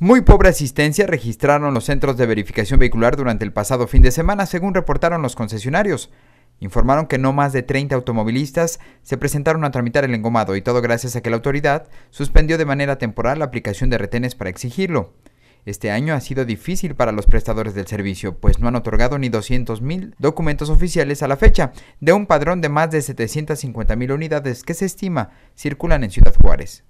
Muy pobre asistencia registraron los centros de verificación vehicular durante el pasado fin de semana, según reportaron los concesionarios. Informaron que no más de 30 automovilistas se presentaron a tramitar el engomado y todo gracias a que la autoridad suspendió de manera temporal la aplicación de retenes para exigirlo. Este año ha sido difícil para los prestadores del servicio, pues no han otorgado ni 200.000 documentos oficiales a la fecha, de un padrón de más de 750.000 unidades que se estima circulan en Ciudad Juárez.